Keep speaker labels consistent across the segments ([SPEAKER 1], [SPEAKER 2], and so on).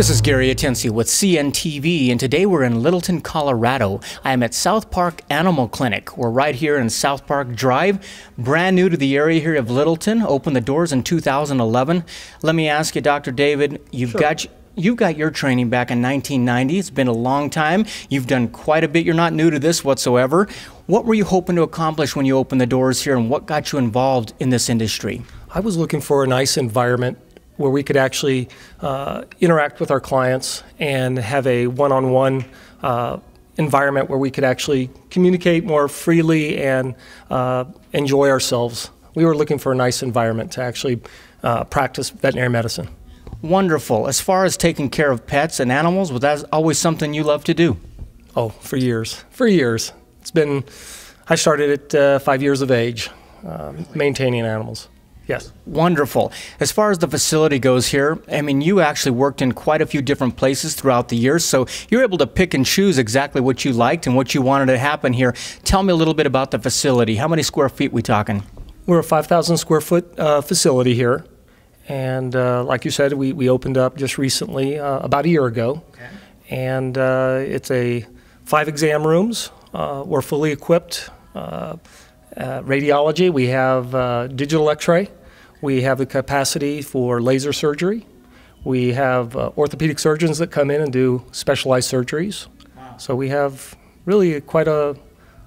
[SPEAKER 1] This is Gary Atencio with CNTV, and today we're in Littleton, Colorado. I am at South Park Animal Clinic. We're right here in South Park Drive, brand new to the area here of Littleton. Opened the doors in 2011. Let me ask you, Dr. David, you've
[SPEAKER 2] Sure.
[SPEAKER 1] got you've got your training back in 1990. It's been a long time. You've done quite a bit. You're not new to this whatsoever. What were you hoping to accomplish when you opened the doors here, and what got you involved in this industry?
[SPEAKER 2] I was looking for a nice environment where we could actually uh, interact with our clients and have a one-on-one uh, environment where we could actually communicate more freely and uh, enjoy ourselves. We were looking for a nice environment to actually uh, practice veterinary medicine.
[SPEAKER 1] Wonderful. As far as taking care of pets and animals, was that always something you love to do?
[SPEAKER 2] Oh, for years, for years. It's been. I started at uh, five years of age, uh, maintaining animals. Yes.
[SPEAKER 1] Wonderful. As far as the facility goes here, I mean, you actually worked in quite a few different places throughout the years, so you're able to pick and choose exactly what you liked and what you wanted to happen here. Tell me a little bit about the facility. How many square feet we talking?
[SPEAKER 2] We're a 5,000 square foot uh, facility here. And uh, like you said, we, we opened up just recently, uh, about a year ago. And uh, it's a five exam rooms. Uh, we're fully equipped. Uh, uh, radiology, we have uh, digital x ray. We have the capacity for laser surgery. We have uh, orthopedic surgeons that come in and do specialized surgeries. So we have really quite a,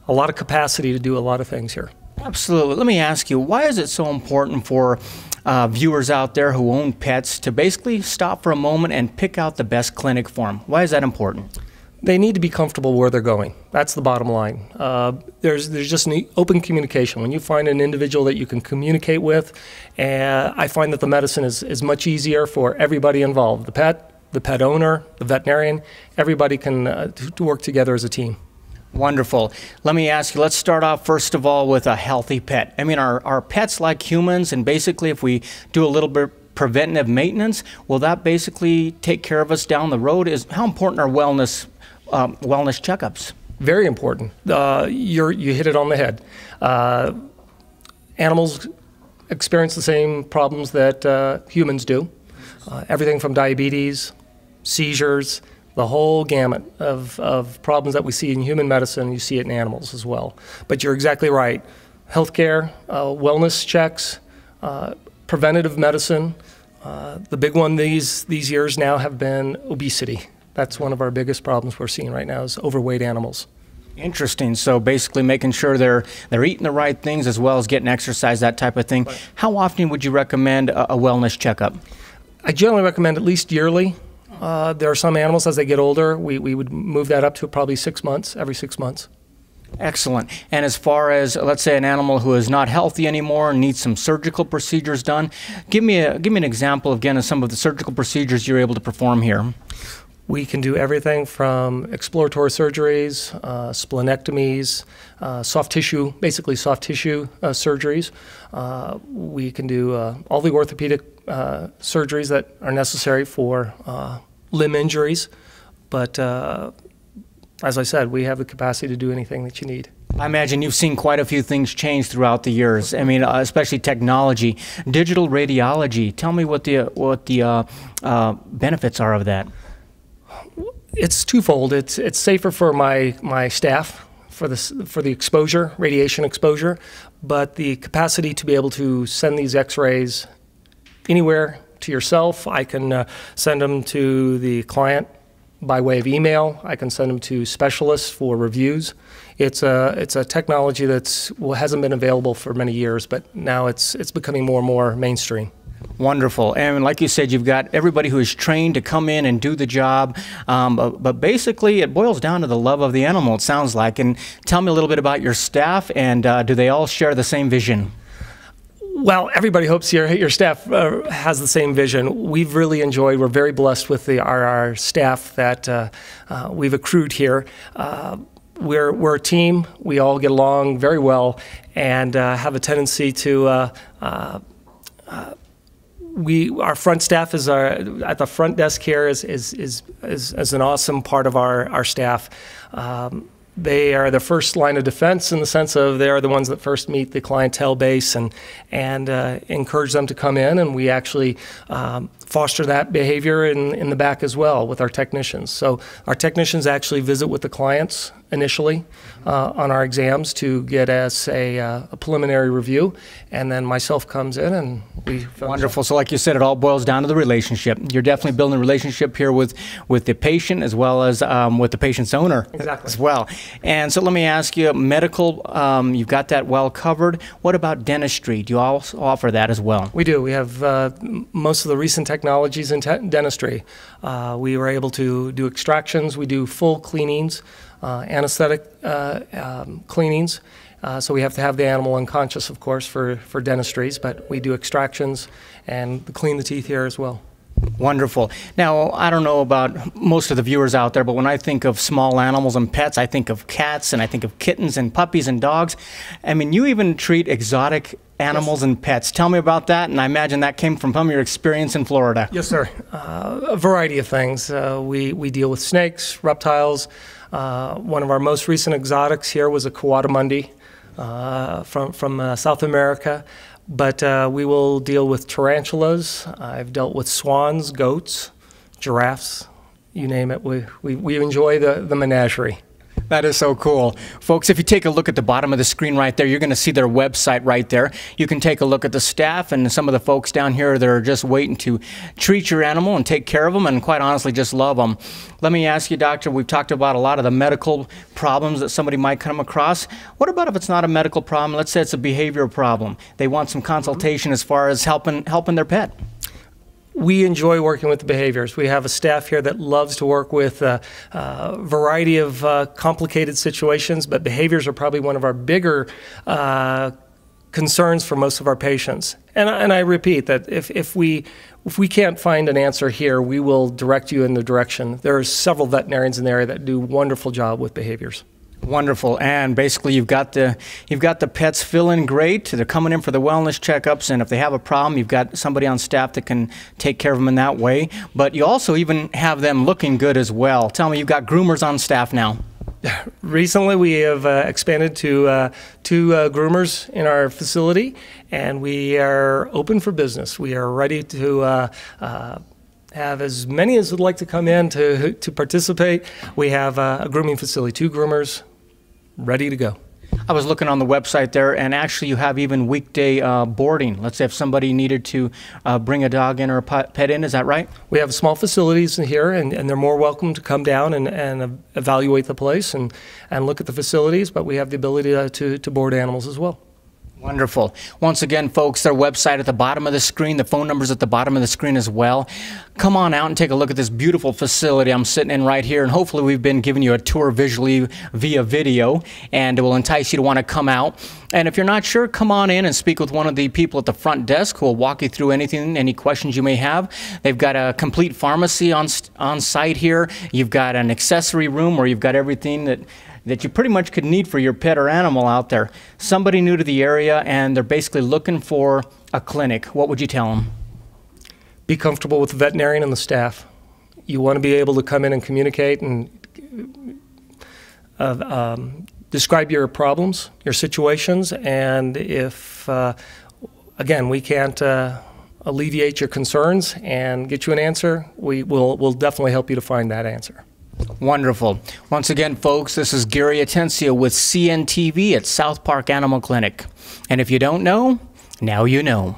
[SPEAKER 2] a lot of capacity to do a lot of things here.
[SPEAKER 1] Absolutely. Let me ask you, why is it so important for uh, viewers out there who own pets to basically stop for a moment and pick out the best clinic for them? Why is that important?
[SPEAKER 2] They need to be comfortable where they're going. That's the bottom line. Uh, there's there's just an open communication. When you find an individual that you can communicate with, uh, I find that the medicine is, is much easier for everybody involved. The pet, the pet owner, the veterinarian, everybody can uh, to, work together as a team.
[SPEAKER 1] Wonderful. Let me ask you, let's start off first of all with a healthy pet. I mean, are, are pets like humans? And basically, if we do a little bit preventive maintenance, will that basically take care of us down the road? Is How important are wellness, um, wellness checkups?
[SPEAKER 2] Very important. Uh, you're, you hit it on the head. Uh, animals experience the same problems that uh, humans do. Uh, everything from diabetes, seizures, the whole gamut of, of problems that we see in human medicine, you see it in animals as well. But you're exactly right. Healthcare, uh, wellness checks, uh, preventative medicine. The big one these, these years now have been obesity. That's one of our biggest problems we're seeing right now is overweight animals.
[SPEAKER 1] Interesting. So basically, making sure they're they're eating the right things as well as getting exercise, that type of thing. How often would you recommend a, a wellness checkup?
[SPEAKER 2] I generally recommend at least yearly. Uh, there are some animals as they get older, we, we would move that up to probably six months, every six months.
[SPEAKER 1] Excellent. And as far as let's say an animal who is not healthy anymore and needs some surgical procedures done, give me a give me an example again of some of the surgical procedures you're able to perform here.
[SPEAKER 2] We can do everything from exploratory surgeries, uh, splenectomies, uh, soft tissue, basically soft tissue uh, surgeries. Uh, we can do uh, all the orthopedic uh, surgeries that are necessary for limb injuries. But as I said, we have the capacity to do anything that you need.
[SPEAKER 1] I imagine you've seen quite a few things change throughout the years. I mean, especially technology, digital radiology. Tell me what the what the uh, uh, benefits are of that.
[SPEAKER 2] It's twofold. It's it's safer for my my staff for this for the exposure, radiation exposure, but the capacity to be able to send these X-rays anywhere to yourself. I can uh, send them to the client by way of email. I can send them to specialists for reviews. It's a it's a technology that's well, hasn't been available for many years, but now it's it's becoming more and more mainstream.
[SPEAKER 1] Wonderful. And like you said, you've got everybody who is trained to come in and do the job. Um, but, but basically, it boils down to the love of the animal, it sounds like. And tell me a little bit about your staff, and uh, do they all share the same vision?
[SPEAKER 2] Well, everybody hopes your your staff uh, has the same vision. We've really enjoyed. We're very blessed with the our staff that uh, uh, we've accrued here. Uh, we're we're a team. We all get along very well, and uh, have a tendency to. Uh, we our front staff is our at the front desk here is is is is, is an awesome part of our our staff. Um, they are the first line of defense in the sense of they are the ones that first meet the clientele base and and uh, encourage them to come in, and we actually um, foster that behavior in, in the back as well with our technicians. So our technicians actually visit with the clients initially uh, on our exams to get us a, uh, a, preliminary review, and then myself comes in and we.
[SPEAKER 1] Wonderful. So, like you said, it all boils down to the relationship. You're definitely building a relationship here with with the patient as well as um, with the patient's owner
[SPEAKER 2] exactly.
[SPEAKER 1] as well. And so, let me ask you, medical, um, you've got that well covered. What about dentistry? Do you also offer that as well?
[SPEAKER 2] We do. We have uh, most of the recent technologies in te dentistry. Uh, we were able to do extractions. We do full cleanings anesthetic uh, um, cleanings. Uh, so we have to have the animal unconscious, of course, for, for dentistries, but we do extractions and clean the teeth here as well.
[SPEAKER 1] Wonderful. Now, I don't know about most of the viewers out there, but when I think of small animals and pets, I think of cats and I think of kittens and puppies and dogs. I mean, you even treat exotic animals yes. and pets. Tell me about that, and I imagine that came from some of your experience in Florida.
[SPEAKER 2] Yes, sir. Uh, a variety of things. Uh, we, we deal with snakes, reptiles, uh, one of our most recent exotics here was a coatimundi uh, from, from uh, South America. But uh, we will deal with tarantulas. I've dealt with swans, goats, giraffes, you name it. We, we, we enjoy the, the menagerie.
[SPEAKER 1] That is so cool. Folks, if you take a look at the bottom of the screen right there, you're going to see their website right there. You can take a look at the staff and some of the folks down here that are just waiting to treat your animal and take care of them and quite honestly just love them. Let me ask you, doctor, we've talked about a lot of the medical problems that somebody might come across. What about if it's not a medical problem? Let's say it's a behavioral problem. They want some consultation as far as helping helping their pet
[SPEAKER 2] we enjoy working with the behaviors. We have a staff here that loves to work with a, a variety of uh, complicated situations, but behaviors are probably one of our bigger uh, concerns for most of our patients. And, and I repeat that if, if, we, if we can't find an answer here, we will direct you in the direction. There are several veterinarians in the area that do wonderful job with behaviors.
[SPEAKER 1] Wonderful. And basically, you've got the you've got the pets feeling great. They're coming in for the wellness checkups, and if they have a problem, you've got somebody on staff that can take care of them in that way. But you also even have them looking good as well. Tell me, you've got groomers on staff now.
[SPEAKER 2] Recently, we have uh, expanded to uh, two uh, groomers in our facility, and we are open for business. We are ready to uh, uh, have as many as would like to come in to, to participate. We have uh, a grooming facility, two groomers, ready to go.
[SPEAKER 1] I was looking on the website there, and actually, you have even weekday uh, boarding. Let's say if somebody needed to uh, bring a dog in or a pet in, is that right?
[SPEAKER 2] We have small facilities here, and, and they're more welcome to come down and, and evaluate the place and, and look at the facilities, but we have the ability to, to, to board animals as well.
[SPEAKER 1] Wonderful. Once again, folks, their website at the bottom of the screen, the phone number's at the bottom of the screen as well. Come on out and take a look at this beautiful facility I'm sitting in right here, and hopefully we've been giving you a tour visually via video, and it will entice you to want to come out. And if you're not sure, come on in and speak with one of the people at the front desk who will walk you through anything, any questions you may have. They've got a complete pharmacy on, on site here. You've got an accessory room where you've got everything that that you pretty much could need for your pet or animal out there. Somebody new to the area and they're basically looking for a clinic. What would you tell them?
[SPEAKER 2] Be comfortable with the veterinarian and the staff. You want to be able to come in and communicate and uh, um, describe your problems, your situations, and if, uh, again, we can't uh, alleviate your concerns and get you an answer, we will we'll definitely help you to find that answer.
[SPEAKER 1] Wonderful. Once again, folks, this is Gary Atencio with CNTV at South Park Animal Clinic. And if you don't know, now you know.